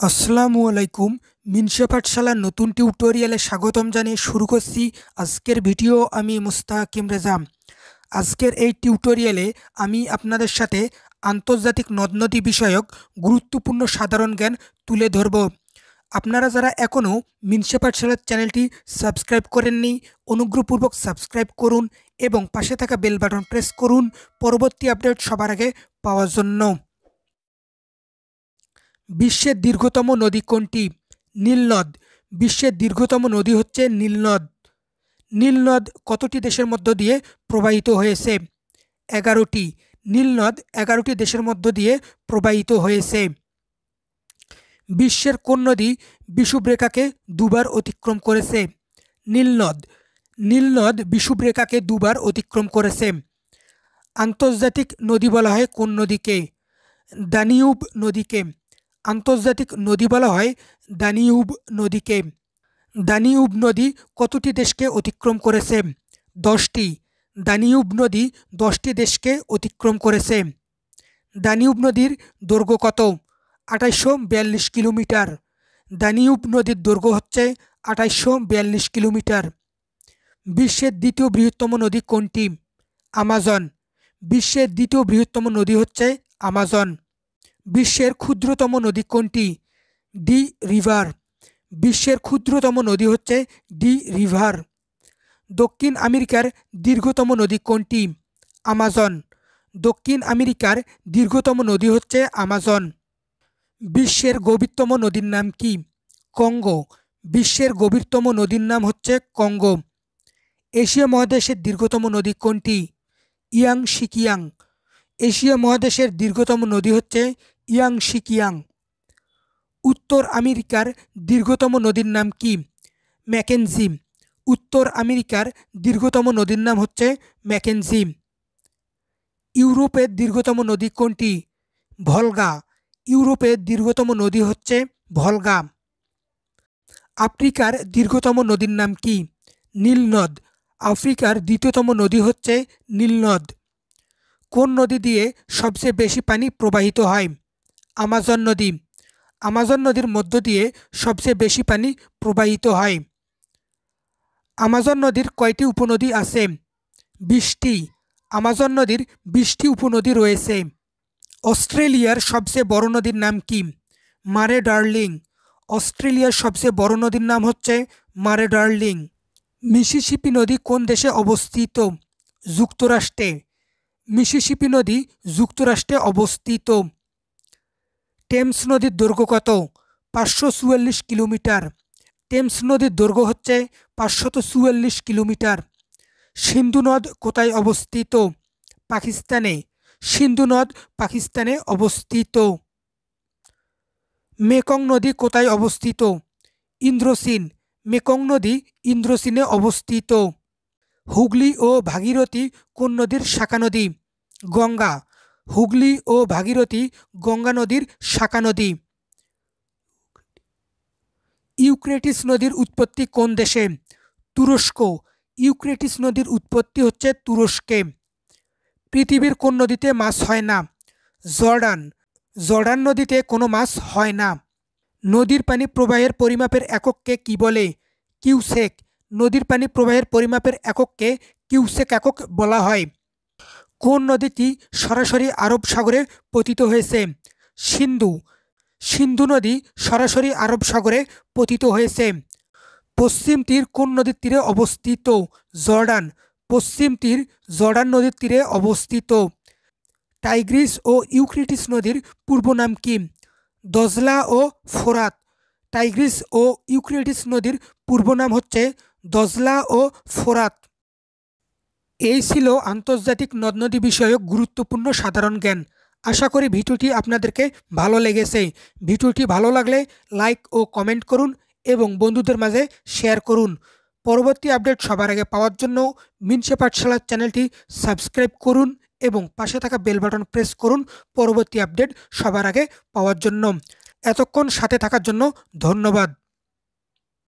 আসসালামু আলাইকুম। মিনসা পাঠশালার নতুন টিউটোরিয়ালে স্বাগতম জানিয়ে শুরু করছি আজকের ভিডিও আমি মুস্তাকিম রেজা। আজকের এই টিউটোরিয়ালে আমি আপনাদের সাথে আন্তর্জাতিক নদ নদী বিষয়ক গুরুত্বপূর্ণ সাধারণ জ্ঞান তুলে ধরব। আপনারা যারা এখনও মিনসা পাঠশালার চ্যানেলটি সাবস্ক্রাইব করেননি, অনুগ্রহপূর্বক সাবস্ক্রাইব করুন এবং পাশে থাকা বেল বাটন প্রেস করুন। পরবর্তী আপডেট সবার আগে পাওয়ার জন্য। বিশ্বের দীর্ঘতম নদী কোনটি? নীলনদ। বিশ্বের দীর্ঘতম নদী হচ্ছে নীলনদ। নীলনদ কতটি দেশের মধ্য দিয়ে প্রবাহিত হয়েছে? এগারোটি। নীলনদ এগারোটি দেশের মধ্য দিয়ে প্রবাহিত হয়েছে। বিশ্বের কোন নদী বিষুবরেখাকে দুবার অতিক্রম করেছে? নীলনদ। নীলনদ বিষুবরেখাকে দুবার অতিক্রম করেছে। আন্তর্জাতিক নদী বলা হয় কোন নদীকে? দানিউব নদীকে। আন্তর্জাতিক নদী বলা হয় দানিউব নদীকে। দানিউব নদী কতটি দেশকে অতিক্রম করেছে? দশটি। দানিউব নদী দশটি দেশকে অতিক্রম করেছে। দানিউব নদীর দৈর্ঘ্য কত? আঠাইশশো বিয়াল্লিশ কিলোমিটার। দানিউব নদীর দৈর্ঘ্য হচ্ছে আঠাইশশো বিয়াল্লিশ কিলোমিটার। বিশ্বের দ্বিতীয় বৃহত্তম নদী কোনটি? আমাজন। বিশ্বের দ্বিতীয় বৃহত্তম নদী হচ্ছে আমাজন। বিশ্বের ক্ষুদ্রতম নদী কোনটি? D River. বিশ্বের ক্ষুদ্রতম নদী হচ্ছে ডি রিভার। দক্ষিণ আমেরিকার দীর্ঘতম নদী কোনটি? আমাজন। দক্ষিণ আমেরিকার দীর্ঘতম নদী হচ্ছে আমাজন। বিশ্বের গভীরতম নদীর নাম কি? কঙ্গো। বিশ্বের গভীরতম নদীর নাম হচ্ছে কঙ্গো। এশিয়া মহাদেশের দীর্ঘতম নদী কোনটি? ইয়াং শিকিয়াং। এশিয়া মহাদেশের দীর্ঘতম নদী হচ্ছে ইয়াং শিকিয়াং উত্তর আমেরিকার দীর্ঘতম নদীর নাম কি? ম্যাকেনজি। উত্তর আমেরিকার দীর্ঘতম নদীর নাম হচ্ছে ম্যাকেনজি। ইউরোপের দীর্ঘতম নদী কোনটি? ভলগা। ইউরোপের দীর্ঘতম নদী হচ্ছে ভলগা। আফ্রিকার দীর্ঘতম নদীর নাম কি? নীলনদ। আফ্রিকার দ্বিতীয়তম নদী হচ্ছে নীলনদ। কোন নদী দিয়ে সবচেয়ে বেশি পানি প্রবাহিত হয়? আমাজন নদী। আমাজন নদীর মধ্য দিয়ে সবচেয়ে বেশি পানি প্রবাহিত হয়। আমাজন নদীর কয়টি উপনদী আছে? বিশটি। আমাজন নদীর বিশটি উপনদী রয়েছে। অস্ট্রেলিয়ার সবচেয়ে বড় নদীর নাম কি? মারে ডার্লিং। অস্ট্রেলিয়ার সবচেয়ে বড় নদীর নাম হচ্ছে মারে ডার্লিং। মিসিসিপি নদী কোন দেশে অবস্থিত? যুক্তরাষ্ট্রে। মিসিসিপি নদী যুক্তরাষ্ট্রে অবস্থিত। টেমস নদীর দৈর্ঘ্য কত? পাঁচশো চুয়াল্লিশ কিলোমিটার। টেমস নদীর দৈর্ঘ্য হচ্ছে পাঁচশত চুয়াল্লিশ কিলোমিটার। সিন্ধু নদ কোথায় অবস্থিত? পাকিস্তানে। সিন্ধু নদ পাকিস্তানে অবস্থিত। মেকং নদী কোথায় অবস্থিত? ইন্দ্রসিন। মেকং নদী ইন্দ্রসিনে অবস্থিত। হুগলি ও ভাগীরথী কোন নদীর শাখা নদী? গঙ্গা, হুগলি ও ভাগীরথী গঙ্গা নদীর শাখা নদী। ইউক্রেটিস নদীর উৎপত্তি কোন দেশে? তুরস্ক। ইউক্রেটিস নদীর উৎপত্তি হচ্ছে তুরস্কে। পৃথিবীর কোন নদীতে মাছ হয় না? জর্ডান। জর্ডান নদীতে কোনো মাছ হয় না। নদীর পানি প্রবাহের পরিমাপের একককে কি বলে? কিউসেক। নদীর পানি প্রবাহের পরিমাপের একককে কিউসেক একক বলা হয়। কোন নদীটি সরাসরি আরব সাগরে পতিত হয়েছে? সিন্ধু। সিন্ধু নদী সরাসরি আরব সাগরে পতিত হয়েছে। পশ্চিম তীর কোন নদীর তীরে অবস্থিত? জর্ডান। পশ্চিম তীর জর্ডান নদীর তীরে অবস্থিত। টাইগ্রিস ও ইউক্রিটিস নদীর পূর্ব নাম কি? দজলা ও ফোরাত। টাইগ্রিস ও ইউক্রিটিস নদীর পূর্ব নাম হচ্ছে দজলা ও ফোরাত। এই ছিল আন্তর্জাতিক নদ নদী বিষয়ক গুরুত্বপূর্ণ সাধারণ জ্ঞান। আশা করি ভিডিওটি আপনাদেরকে ভালো লেগেছে। ভিডিওটি ভালো লাগলে লাইক ও কমেন্ট করুন এবং বন্ধুদের মাঝে শেয়ার করুন। পরবর্তী আপডেট সবার আগে পাওয়ার জন্য মিনসে পাঠশালার চ্যানেলটি সাবস্ক্রাইব করুন এবং পাশে থাকা বেল বাটন প্রেস করুন পরবর্তী আপডেট সবার আগে পাওয়ার জন্য। এতক্ষণ সাথে থাকার জন্য ধন্যবাদ।